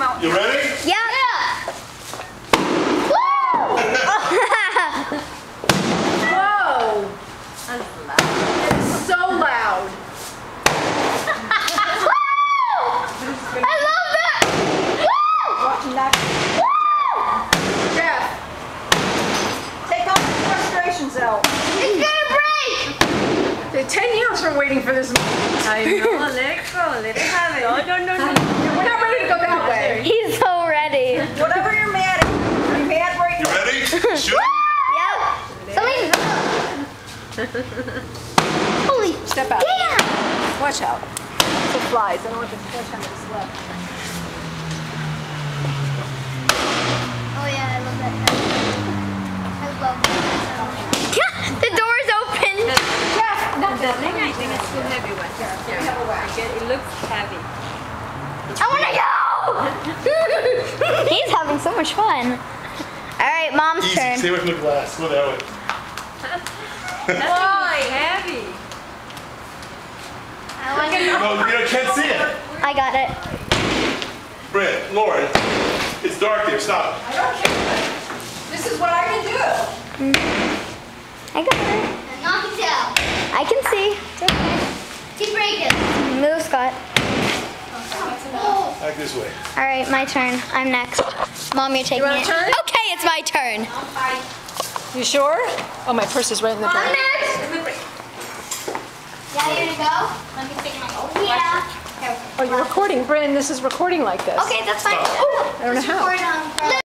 mountain. You ready? Yeah. Whoa! It's so loud. I love that. Watching that. Jeff. Take all the frustrations out. It's gonna break. The ten years we're waiting for this. moment. I know, let it go, let it have it. Oh, no, no, no, no. We're not ready to go that way. He's so ready. Whatever you're mad at, you're mad right You now. ready? Shoot. Yep. Somebody. Holy. Step out. Damn. Watch out. It's the flies. I don't want the flies on this left. Oh yeah, I love that. I love that. the door is open. Jeff, no, The thing, I think it's too heavy one. A. It looks heavy. I want to go. He's having so much fun. All right, mom's Easy. turn. Stay away from the glass. Go that way. That's Why? heavy. I, want to- No, you can't see it. I got it. Brent, Lauren, it's dark there. Stop. I don't care. This is what I can do. Mm-hmm. I got it. Knock it down. I can see. It's okay. Keep breaking. Move, Scott. Back this way. All right, my turn. I'm next. Mom, you're taking a it. turn? Okay, it's my turn. You sure? Oh, my purse is right in the bag. next. Yeah, you gonna go? Let me take my. Oh yeah. Oh, you're recording, Bryn. This is recording like this. Okay, that's fine. I don't know how. On.